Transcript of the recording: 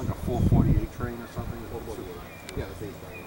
like a 448 train or something? 448. Yeah, that's 8